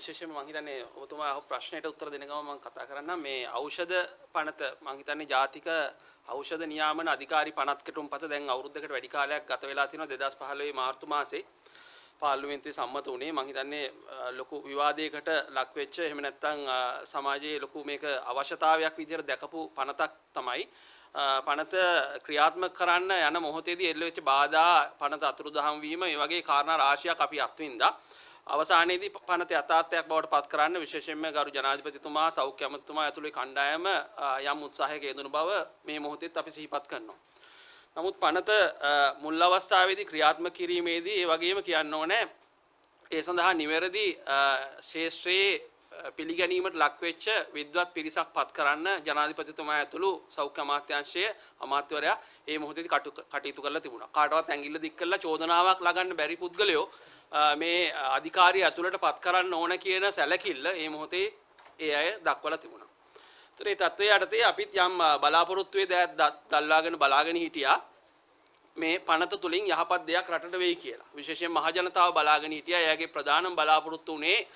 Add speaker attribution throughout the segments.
Speaker 1: විශේෂයෙන්ම මම හිතන්නේ ඔබතුමා අහපු ප්‍රශ්නෙට උත්තර දෙන ගමන් මම කතා කරන්නම්. මේ ඖෂධ පනත මම හිතන්නේ ජාතික ඖෂධ නියාමන අධිකාරී පනත්කටුම් පත දැන් අවුරුද්දකට වැඩි කාලයක් ගත වෙලා තියෙනවා 2015 මාර්තු මාසේ පාර්ලිමේන්තුවේ සම්මත වුණේ. මම හිතන්නේ අ, ලොකු විවාදයකට ලක් වෙච්ච එහෙම නැත්නම් අ, සමාජයේ ලොකු මේක අවශ්‍යතාවයක් විදිහට දැකපු පනතක් තමයි. අ, පනත ක්‍රියාත්මක කරන්න යන මොහොතේදී එල්ල වෙච්ච බාධා පනත අතුරුදහන් වීම මේ වගේ කාරණා රාශියක් අපි අත්විඳා. අවසානයේදී පනත යථාර්ථයක් බවට පත් කරන්න විශේෂයෙන්ම ගරු ජනාධිපතිතුමා සෞඛ්‍ය අමාත්‍යතුමා ඇතුළේ කණ්ඩායම අ, යම් උත්සාහයක යෙදුණු බව මේ මොහොතේත් අපි සිහිපත් කරනවා. නමුත් පනත අ, මුල් අවස්ථාවේදී ක්‍රියාත්මක කිරීමේදී ඒ වගේම කියන්න ඕනේ ඒ සඳහා නිවැරදි අ, ශේෂ්ත්‍රයේ අ, පිළිගැනීමට ලක්වෙච්ච විද්වත් පිරිසක් පත් කරන්න ජනාධිපතිතුමා ඇතුළු සෞඛ්‍ය අමාත්‍යාංශයේ අමාත්‍යවරයා ඒ මොහොතේදී කටු- කටයුතු කරලා තිබුණා. කාටවත් ඇඟිල්ල දික් කරලා චෝදනාවක් ලගන්න බැරි පුද්ගලයෝ අ, මේ අධිකාරිය ඇතුළට පත් කරන්න ඕන කියන සැලකිල්ල ඒ මොහොතේ ඒ අය දක්වලා තිබුණා. ඒතර ඒ තත්ත්වයේ යටතේ අපිත් යම් අ, බලාපොරොත්තු වේ දල්වාගෙන බලාගෙන හිටියා. මේ පනත තුලින් යහපත් දෙයක් රටට වෙයි කියලා. විශේෂයෙන් මහජනතාව බලාගෙන හිටියා. එයාගේ ප්‍රධානම බලාපොරොත්තු උනේ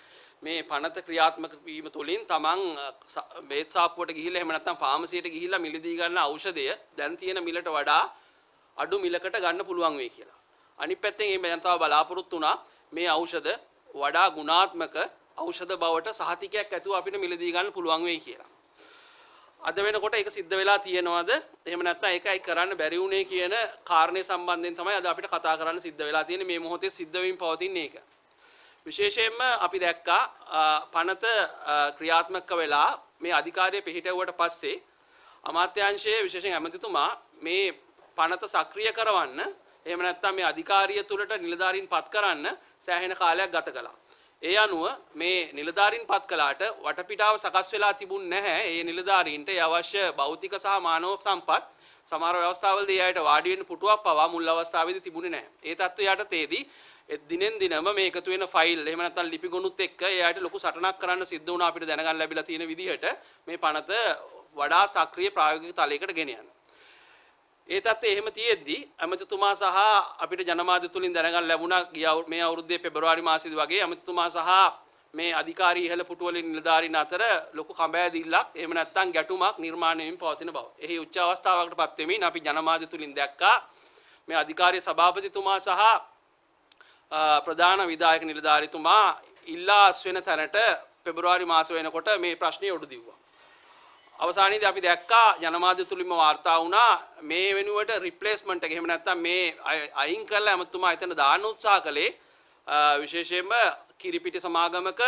Speaker 1: මේ පනත ක්‍රියාත්මක වීම තුලින් තමන් අ, ස- බේත් සාප්පුවට ගිහිල්ලා එහෙම නැත්නම් ෆාමසියට ගිහිල්ලා මිලදී ගන්න ඖෂධය දැන් තියෙන මිලට වඩා අඩු මිලකට ගන්න පුළුවන් වෙයි කියලා. අනිත් පැත්තෙන් මේ ජනතාව බලාපොරොත්තු වුණා මේ ඖෂධ වඩා ගුණාත්මක ඖෂධ බවට සහතිකයක් ඇතුව අපිට මිලදී ගන්න පුළුවන් වෙයි කියලා. අද වෙනකොට ඒක සිද්ධ වෙලා තියෙනවද එහෙම නැත්නම් ඒකයි කරන්න බැරි වුණේ කියන කාරණේ සම්බන්ධයෙන් තමයි අද අපිට කතා කරන්න සිද්ධ වෙලා තියෙන්නේ මේ මොහොතේ සිද්ධ වෙමින් පවතින එක. විශේෂයෙන්ම අපි දැක්කා අ, පනත අ, ක්‍රියාත්මක වෙලා මේ අධිකාරිය පිහිටවුවට පස්සේ අමාත්‍යාංශයේ විශේෂයෙන් ඇමතිතුමා මේ පනත සක්‍රිය කරවන්න එහෙම නැත්නම් මේ අධිකාරිය තුලට නිලධාරීන් පත් කරන්න සෑහෙන කාලයක් ගත කළා. ඒ අනුව මේ නිලධාරීන් පත් කළාට වටපිටාව සකස් වෙලා තිබුණ නැහැ. ඒ නිලධාරීන්ට ඒ අවශ්‍ය භෞතික සහ මානව සම්පත් සමහර අවස්ථාවලදී එයාට වාඩි වෙන්න පුටුවක් පවා මුල් අවස්ථාවේදී තිබුණේ නැහැ. ඒ තත්ත්වය යටතේදී ඒ දිනෙන් දිනම මේ එකතු වෙන ෆයිල් එහෙම නැත්නම් ලිපි ගොනුත් එක්ක එයාට ලොකු සටනක් කරන්න සිද්ධ වුණා අපිට දැනගන්න ලැබිලා තියෙන විදිහට මේ පනත වඩා සක්‍රිය ප්‍රායෝගික තලයකට ගෙන යන්න. ඒ තත්ත්වය එහෙම තියෙද්දි ඇමතිතුමා සහ අපිට ජනමාධ්‍ය තුලින් දැනගන්න ලැබුණා ගිය අවු- මේ අවුරුද්දේ පෙබරවාරි මාසෙදි වගේ ඇමතිතුමා සහ මේ අධිකාරී ඉහළ පුටුවලින් නිලධාරීන් අතර ලොකු කඹෑදිල්ලක් එහෙම නැත්නම් ගැටුමක් නිර්මාණය වෙමින් පවතින බව. එහි උච්ච අවස්ථාවකට පත් වෙමින් අපි ජනමාධ්‍ය තුලින් දැක්කා මේ අධිකාරී සභාපතිතුමා සහ අ, ප්‍රධාන විධායක නිලධාරිතුමා ඉල්ලා අස්වෙන තැනට පෙබරවාරි මාස වෙනකොට මේ ප්‍රශ්නය උඩු දිව්වා. අවසානයේදී අපි දැක්කා ජනමාධ්‍ය තුලින්ම වාර්තා වුණා මේ වෙනුවට රිප්ලේස්මන්ට් එක එහෙම නැත්නම් මේ අය- අයින් කරලා ඇමතුමා එතන දාන්න උත්සාහ කළේ අ, විශේෂයෙන්ම කිරිපිටි සමාගමක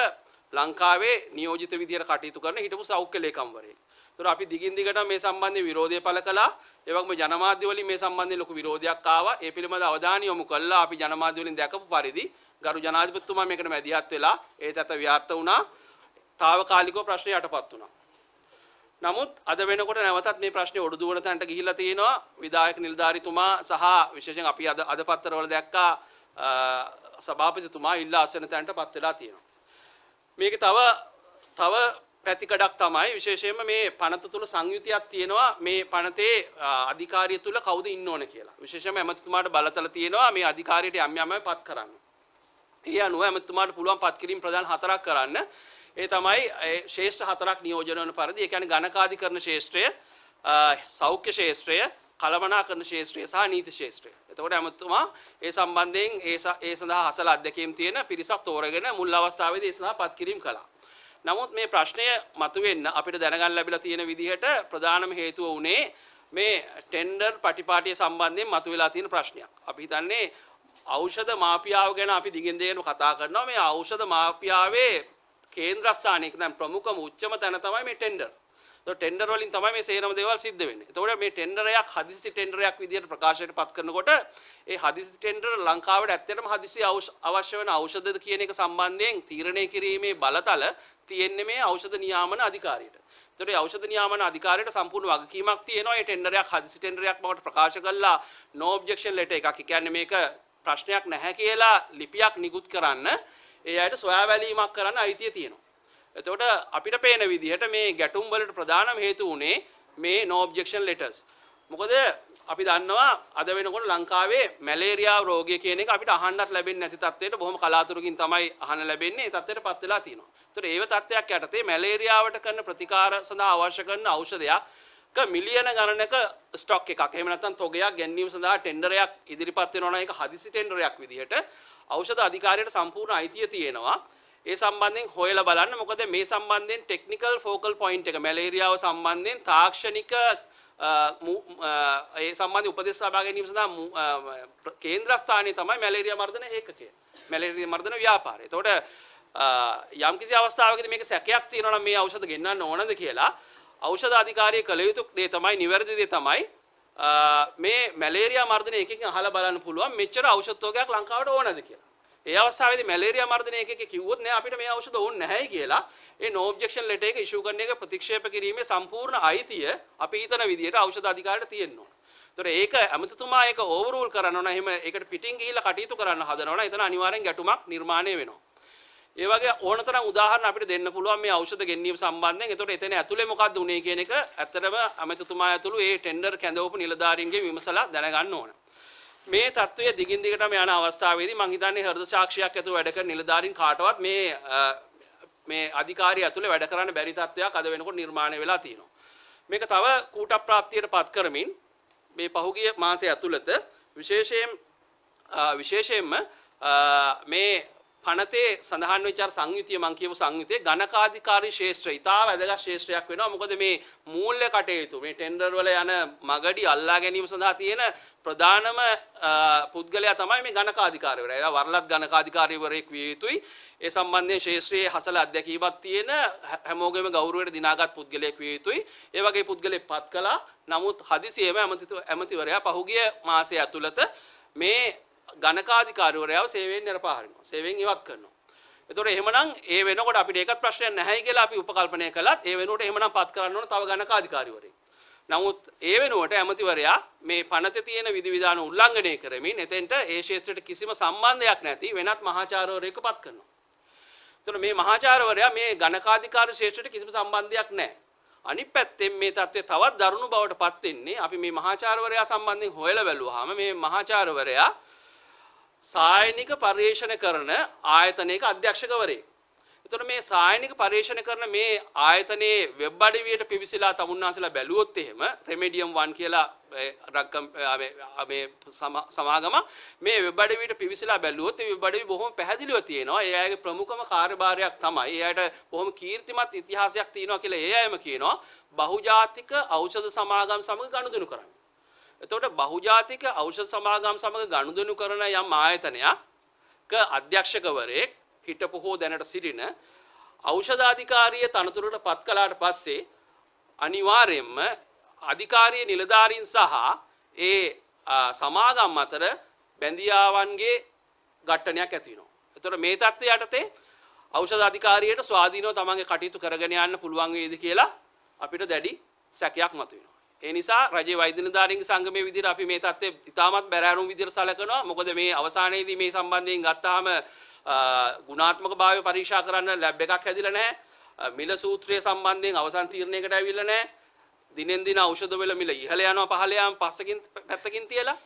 Speaker 1: ලංකාවේ නියෝජිත විදියට කටයුතු කරන හිටපු සෞඛ්‍ය ලේකම්වරයෙක්. ඒතර අපි දිගින් දිගට මේ සම්බන්ධයෙන් විරෝධය පළ කළා. ඒ වගේම ජනමාධ්‍ය වලින් මේ සම්බන්ධයෙන් ලොකු විරෝධයක් ආවා. ඒ පිළිබඳ අවධානය යොමු කළා. අපි ජනමාධ්‍ය වලින් දැකපු පරිදි ගරු ජනාධිපතිතුමා මේකට මැදිහත් වෙලා ඒ තත්ත්ව ව්‍යාර්ථ වුණා. తాවකාලිකව ප්‍රශ්නය යටපත් වුණා. නමුත් අද වෙනකොට නැවතත් මේ ප්‍රශ්නේ ඔඩු දුවන තැනට ගිහිල්ලා තියෙනවා විධායක නිලධාරිතුමා සහ විශේෂයෙන් අපි අද අද පත්තරවල දැක්කා අ, සභාපතිතුමා ඉල්ලා අසන තැනට පත් වෙලා තියෙනවා. මේකේ තව තව පැතිකඩක් තමයි විශේෂයෙන්ම මේ පනත තුල සංයුතියක් තියෙනවා මේ පනතේ අ, අධිකාරිය තුල කවුද ඉන්න ඕන කියලා. විශේෂයෙන්ම ඇමතිතුමාට බලතල තියෙනවා මේ අධිකාරියට යම් යම් අය පත් කරන්න. ඒ අනුව ඇමතුමාට පුළුවන් පත් කිරීම ප්‍රධාන හතරක් කරන්න. ඒ තමයි ඒ ශේෂ්ඨ හතරක් නියෝජන වන පරිදි ඒ කියන්නේ ගණකාධිකරණ ශේෂ්ත්‍රය, අ, සෞඛ්‍ය ශේෂ්ත්‍රය, කළමනාකරණ ශේෂ්ත්‍රය සහ නීති ශේෂ්ත්‍රය. එතකොට ඇමතුමා ඒ සම්බන්ධයෙන් ඒ ස- ඒ සඳහා අසල අධ්‍යක්ීම් තියෙන පිරිසක් තෝරගෙන මුල් අවස්ථාවේදී ඒ සඳහා පත් කිරීම කළා. නමුත් මේ ප්‍රශ්නය මතුවෙන්න අපිට දැනගන්න ලැබිලා තියෙන විදිහට ප්‍රධානම හේතුව වුණේ මේ ටෙන්ඩර් පටිපාටිය සම්බන්ධයෙන් මතුවෙලා තියෙන ප්‍රශ්නයක්. අපි හිතන්නේ ඖෂධ මාෆියාව ගැන අපි දිගින් දිගටම කතා කරනවා මේ ඖෂධ මාෆියාවේ කේන්ද්‍රස්ථානයක දැන් ප්‍රමුඛම උච්චම තැන තමයි මේ ටෙන්ඩර්. ඒතකොට ටෙන්ඩර් වලින් තමයි මේ සේරම දේවල් සිද්ධ වෙන්නේ. එතකොට මේ ටෙන්ඩරයක් හදිසි ටෙන්ඩරයක් විදිහට ප්‍රකාශයට පත් කරනකොට ඒ හදිසි ටෙන්ඩර් ලංකාවට ඇත්තටම හදිසි අවශ්‍ය- අවශ්‍ය වෙන ඖෂධද කියන එක සම්බන්ධයෙන් තීරණය කිරීමේ බලතල තියෙන්නේ මේ ඖෂධ නියාමන අධිකාරියට. එතකොට මේ ඖෂධ නියාමන අධිකාරියට සම්පූර්ණ වගකීමක් තියෙනවා මේ ටෙන්ඩරයක් හදිසි ටෙන්ඩරයක් බවට ප්‍රකාශ කළා no objection letter එකක්. ඒ කියන්නේ මේක ප්‍රශ්නයක් නැහැ කියලා ලිපියක් නිකුත් කරන්න ඒ අයට සොයා බැලීමක් කරන්න අයිතිය තියෙනවා. එතකොට අපිට පේන විදිහට මේ ගැටුම් වලට ප්‍රධානම හේතු වුණේ මේ no objection letters. මොකද අපි දන්නවා අද වෙනකොට ලංකාවේ මැලේරියා රෝගය කියන එක අපිට අහන්නත් ලැබෙන්නේ නැති තත්ත්වයට බොහොම කලාතුරකින් තමයි අහන්න ලැබෙන්නේ. ඒ තත්ත්වයට පත් වෙලා තියෙනවා. ඒතර ඒව තත්ත්වයක් යටතේ මැලේරියාවට කරන ප්‍රතිකාර සඳහා අවශ්‍ය කරන ඖෂධයක් මිලියන ගණනක ස්ටොක් එකක් එහෙම නැත්නම් තොගයක් ගැනීම සඳහා ටෙන්ඩරයක් ඉදිරිපත් වෙනවා නම් ඒක හදිසි ටෙන්ඩරයක් විදිහට ඖෂධ අධිකාරියට සම්පූර්ණ අයිතිය තියෙනවා. ඒ සම්බන්ධයෙන් හොයලා බලන්න මොකද මේ සම්බන්ධයෙන් ටෙක්නිකල් ෆෝකල් පොයින්ට් එක මැලේරියාව සම්බන්ධයෙන් තාක්ෂණික ඒ සම්බන්ධ උපදෙස් ලබා ගැනීම සඳහා කේන්ද්‍රස්ථානයේ තමයි මැලේරියා මර්ධන ඒකකය. මැලේරියා මර්ධන ව්‍යාපාරය. එතකොට යම්කිසි අවස්ථාවකදී මේක සැකයක් තියෙනවා නම් මේ ඖෂධ ගෙන්නන්න ඕනද කියලා ඖෂධ අධිකාරිය කළ යුතු දේ තමයි නිවැරදි දේ තමයි මේ මැලේරියා මර්ධන එකකින් අහලා බලන්න පුළුවන් මෙච්චර ඖෂධ තෝගයක් ලංකාවට ඕනද කියලා. ඒ අවස්ථාවේදී මැලේරියා මර්ධනය එකක කිව්වොත් නෑ අපිට මේ ඖෂධ ඕනේ නැහැයි කියලා ඒ නෝ ඔබ්ජෙක්ෂන් ලෙටර් එක ඉෂුව කරන එක ප්‍රතික්ෂේප කිරීමේ සම්පූර්ණ අයිතිය අපි හිතන විදිහට ඖෂධ අධිකාරියට තියෙන්න ඕන. ඒතර ඒක ඇමතිතුමා ඒක ඕවර්රූල් කරන්න ඕන. එහෙම ඒකට පිටින් ගිහිල්ලා කටයුතු කරන්න හදනවා නම් එතන අනිවාර්යෙන් ගැටුමක් නිර්මාණය වෙනවා. ඒ වගේ ඕනතරම් උදාහරණ අපිට දෙන්න පුළුවන් මේ ඖෂධ ගෙන්වීම සම්බන්ධයෙන්. ඒතකොට එතන ඇතුලේ මොකක්ද උනේ කියන එක ඇත්තටම ඇමතිතුමා ඇතුළු ඒ ටෙන්ඩර් කැඳවපු නිලධාරීන්ගේ විමසලා දැනගන්න ඕන. මේ තත්ත්වය දිගින් දිගටම යන අවස්ථාවේදී මම හිතන්නේ හෘද සාක්ෂියක් ඇතුව වැඩ කරන නිලධාරීන් කාටවත් මේ මේ අධිකාරිය ඇතුලේ වැඩ කරන්න බැරි තත්ත්වයක් අද වෙනකොට නිර්මාණය වෙලා තියෙනවා. මේක තව කූට ප්‍රාප්තියට පත් කරමින් මේ පහුගිය මාසය ඇතුළත විශේෂයෙන් විශේෂයෙන්ම මේ පනතේ සඳහන් වෙච්ච අර සංයුතිය මං කියපු සංයුතිය ඝනකාධිකාරී ශේෂ්ත්‍රය ඉතා වැදගත් ශේෂ්ත්‍රයක් වෙනවා මොකද මේ මූල්‍ය කටයුතු මේ ටෙන්ඩර් වල යන මගඩි අල්ලා ගැනීම සඳහා තියෙන ප්‍රධානම පුද්ගලයා තමයි මේ ඝනකාධිකාරීවරයා. එයා වරලත් ඝනකාධිකාරීවරයෙක් විය යුතුයි. ඒ සම්බන්ධයෙන් ශේෂ්ත්‍රයේ හසල අධ්‍යක්ීමක් තියෙන හැමෝගෙම ගෞරවයට දිනාගත් පුද්ගලයෙක් විය යුතුයි. ඒ වගේ පුද්ගලෙක් පත් කළා. නමුත් හදිසියෙම ඇමතිවරයා පහුගිය මාසය ඇතුළත මේ ගණකාධිකාරවරයාව සේවයෙන් නිරපාහරිනවා. සේවයෙන් ඉවත් කරනවා. එතකොට එහෙමනම් ඒ වෙනකොට අපිට ඒකත් ප්‍රශ්නයක් නැහැයි කියලා අපි උපකල්පනය කළත් ඒ වෙනුවට එහෙමනම් පත් කරන්න ඕන තව ගණකාධිකාරිවරයෙක්. නමුත් ඒ වෙනුවට ඇමතිවරයා මේ පනතේ තියෙන විධිවිධාන උල්ලංඝනය කරමින් එතෙන්ට ඒ ක්ෂේත්‍රයට කිසිම සම්බන්ධයක් නැති වෙනත් මහාචාර්යවරයෙකු පත් කරනවා. එතකොට මේ මහාචාර්යවරයා මේ ගණකාධිකාර ක්ෂේත්‍රයට කිසිම සම්බන්ධයක් නැහැ. අනිත් පැත්තෙන් මේ தත්ත්වය තවත් දරුණු බවට පත් වෙන්නේ අපි මේ මහාචාර්යවරයා සම්බන්ධයෙන් හොයලා බැලුවාම මේ මහාචාර්යවරයා සායනික පර්යේෂණ කරන ආයතනයක අධ්‍යක්ෂකවරේ. එතකොට මේ සායනික පර්යේෂණ කරන මේ ආයතනයේ වෙබ් අඩවියට පිවිසිලා තමුන්නාසලා බැලුවොත් එහෙම රෙමෙඩියම් 1 කියලා රක්කම් මේ සමාගම මේ වෙබ් අඩවියට පිවිසිලා බැලුවොත් ඒ වෙබ් අඩවි බොහොම පැහැදිලිව තියෙනවා. ඒ අයගේ ප්‍රමුඛම කාර්යභාරයක් තමයි. ඒ අයට බොහොම කීර්තිමත් ඉතිහාසයක් තියෙනවා කියලා ඒ අයම කියනවා. බහුජාතික ඖෂධ සමාගම් සමග ගනුදෙනු කරන්න. එතකොට බහුජාතික ඖෂධ සමාගම් සමග ගනුදෙනු කරන යම් ආයතනයක් අධ්‍යක්ෂකවරයෙක් හිටපු හෝ දැනට සිටින ඖෂධාධිකාරිය තනතුරට පත් කළාට පස්සේ අනිවාර්යයෙන්ම අධිකාරිය නිලධාරීන් සහ ඒ සමාගම් අතර බැඳියාවන්ගේ ඝට්ටනයක් ඇති වෙනවා. එතකොට මේ தත්ත්වය යටතේ ඖෂධ අධිකාරියට ස්වාධීනව තමන්ගේ කටයුතු කරගෙන යන්න පුළුවන් වේද කියලා අපිට දැඩි සැකයක් මතුවෙනවා. ඒ නිසා රජයේ වෛද්‍ය නිලධාරීන්ගේ සංගමයේ විදිහට අපි මේ தත්ත්වය ඉතාමත් බැරෑරුම් විදිහට සලකනවා. මොකද මේ අවසානයේදී මේ සම්බන්ධයෙන් ගත්තාම ගුණාත්මක භාවය පරීක්ෂා කරන්න ලැබ් එකක් හැදිලා නැහැ. මිල සූත්‍රය සම්බන්ධයෙන් අවසන් තීරණයකට ඇවිල්ලා නැහැ. දිනෙන් දින ඖෂධ වල මිල ඉහළ යනවා පහළ යනවා පස්සකින් පැත්තකින් තියලා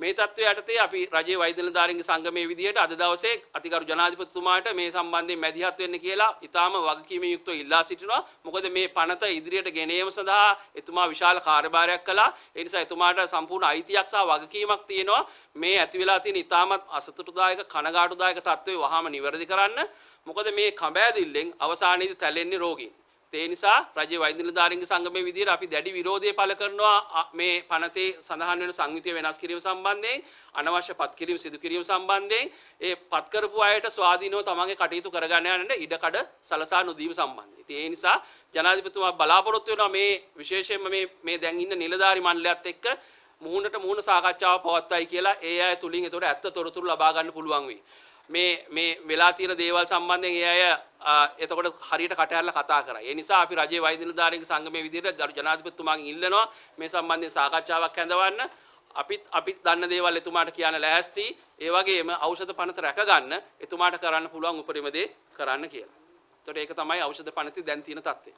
Speaker 1: මේ තත්ත්වය යටතේ අපි රජයේ වෛද්‍ය නිලධාරීන්ගේ සංගමයේ විදිහට අද දවසේ අතිගරු ජනාධිපතිතුමාට මේ සම්බන්ධයෙන් මැදිහත් වෙන්න කියලා ඊටාම වගකීමෙන් යුක්තව ඉල්ලා සිටිනවා. මොකද මේ පනත ඉදිරියට ගෙන ඒම සඳහා එතුමා විශාල කාර්යභාරයක් කළා. ඒ නිසා එතුමාට සම්පූර්ණ අයිතියක් සහ වගකීමක් තියෙනවා මේ ඇති වෙලා තියෙන ඊටාමත් අසතුටුදායක කනගාටුදායක තත්ත්වය වහාම නිවැරදි කරන්න. මොකද මේ කඹෑදිල්ලෙන් අවසානයේදී තැලෙන්නේ රෝගීන්. ඒ නිසා රජයේ වෛද්‍ය නිලධාරීන්ගේ සංගමයේ විදිහට අපි දැඩි විරෝධය පළ කරනවා මේ පනතේ සඳහන් වෙන සංයුතිය වෙනස් කිරීම සම්බන්ධයෙන් අනවශ්‍ය පත් කිරීම සිදු කිරීම සම්බන්ධයෙන් ඒ පත් කරපු අයට ස්වාධීනව තමන්ගේ කටයුතු කරගන්න යන්න ඉඩකඩ සලසා නොදීම සම්බන්ධයෙන්. ඉතින් ඒ නිසා ජනාධිපතිතුමා බලාපොරොත්තු වෙනවා මේ විශේෂයෙන්ම මේ මේ දැන් ඉන්න නිලධාරි මණ්ඩලයත් එක්ක මුහුණට මුහුණ සාකච්ඡාව පවත්වයි කියලා ඒ අය තුලින් ඒතකොට ඇත්ත තොරතුරු ලබා ගන්න පුළුවන් වෙයි. මේ මේ වෙලා තියෙන දේවල් සම්බන්ධයෙන් ඒ අය එතකොට හරියට කටහරලා කතා කරා. ඒ නිසා අපි රජයේ වෛද්‍ය නිලධාරීන්ගේ සංගමයේ විදිහට ජනාධිපතිතුමාගෙන් ඉල්ලනවා මේ සම්බන්ධයෙන් සාකච්ඡාවක් හැඳවන්න. අපිත් අපිත් දන්න දේවල් එතුමාට කියන්න ලෑස්ති. ඒ වගේම ඖෂධ පනත රැකගන්න එතුමාට කරන්න පුළුවන් උපරිම දේ කරන්න කියලා. එතකොට ඒක තමයි ඖෂධ පනතේ දැන් තියෙන තත්ත්වය.